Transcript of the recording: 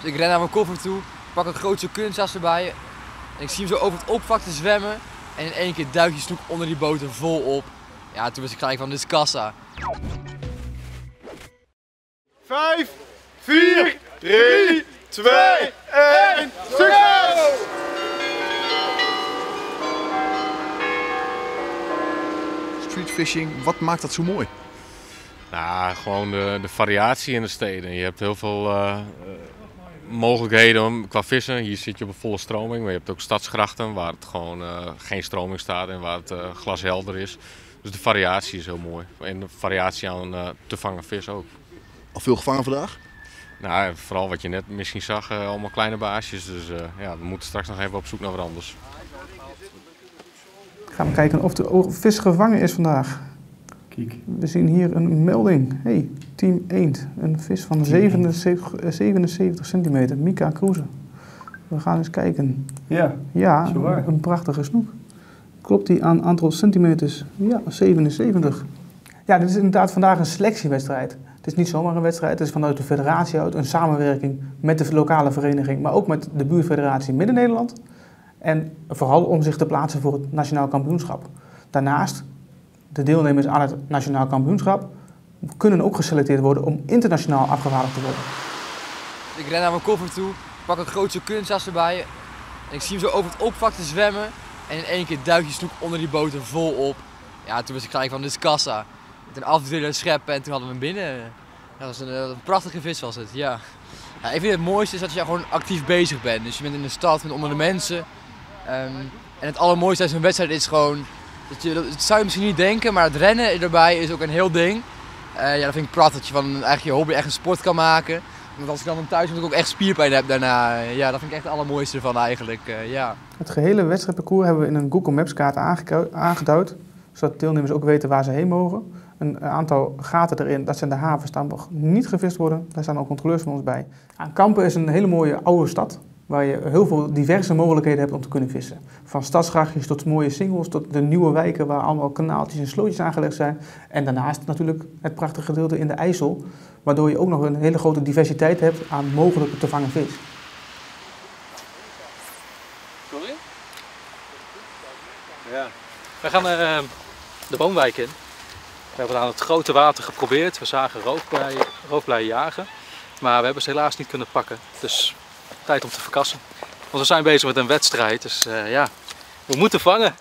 Dus ik ren naar mijn koffer toe, pak een grootste kunstjas erbij. En ik zie hem zo over het oppervlak te zwemmen. En in één keer duikt die snoek onder die boot er vol op. Ja, toen was ik gelijk van, dit is kassa. 5, 4, 3, 2, 1, succes! Streetfishing, wat maakt dat zo mooi? Nou, gewoon de, de variatie in de steden. Je hebt heel veel eh, mogelijkheden om- qua vissen. Hier zit je op een volle stroming, maar je hebt ook stadsgrachten waar het gewoon eh, geen stroming staat en waar het eh, glashelder is. Dus de variatie is heel mooi. En de variatie aan eh, te vangen vis ook. Al veel gevangen vandaag? Nou, vooral wat je net misschien zag, eh, allemaal kleine baasjes. Dus eh, ja, we moeten straks nog even op zoek naar wat anders. Gaan we kijken of de vis gevangen is vandaag. Kijk. We zien hier een melding. Hey, team eend. Een vis van 77, eh, 77 centimeter. Mika Kroeze. We gaan eens kijken. Ja, Ja, een prachtige snoek. Klopt die aan aantal centimeters? Ja, 77. Ja, dit is inderdaad vandaag een selectiewedstrijd. Het is niet zomaar een wedstrijd. Het is vanuit de federatie uit een samenwerking met de lokale vereniging, maar ook met de buurfederatie Midden-Nederland. En vooral om zich te plaatsen voor het nationaal kampioenschap. Daarnaast, de deelnemers aan het nationaal kampioenschap kunnen ook geselecteerd worden om internationaal afgevaardigd te worden. Ik ren naar mijn koffer toe, pak een grootste kunstjas erbij. En ik zie hem zo over het oppervlak te zwemmen. En in één keer duikt die snoek onder die boot er vol op. Ja, toen was ik gelijk van, dit is kassa. Met een afdrillen scheppen en toen hadden we hem binnen. Dat was een, eh, een prachtige vis was het, ja. ja. Ik vind het mooiste is dat je gewoon actief bezig bent. Dus je bent in de stad, je bent onder de mensen. Ehm, en het allermooiste uit zo'n wedstrijd is gewoon, dat je, zou je misschien niet denken, maar het rennen erbij is ook een heel ding. Eh, ja, dat vind ik prachtig, dat je van eigenlijk je hobby echt een sport kan maken. Want als ik dan thuis ben, ik ook echt spierpijn heb daarna. Ja, dat vind ik echt het allermooiste ervan eigenlijk. eh, ja. Het gehele wedstrijdparcours hebben we in een Google Maps kaart aangeduid, zodat deelnemers ook weten waar ze heen mogen. Een aantal gaten erin, dat zijn de havens, daar mag niet gevist worden. Daar staan ook controleurs van ons bij. Kampen is een hele mooie oude stad, waar je heel veel diverse mogelijkheden hebt om te kunnen vissen. Van stadsgrachtjes tot mooie singles, tot de nieuwe wijken waar allemaal kanaaltjes en slootjes aangelegd zijn. En daarnaast natuurlijk het prachtige gedeelte in de IJssel, waardoor je ook nog een hele grote diversiteit hebt aan mogelijke te vangen vis. Sorry? Ja. We gaan eh, de woonwijk in. We hebben aan het grote water geprobeerd. We zagen roofbijen jagen. Maar we hebben ze helaas niet kunnen pakken. Dus tijd om te verkassen. Want we zijn bezig met een wedstrijd. Dus eh, ja, we moeten vangen.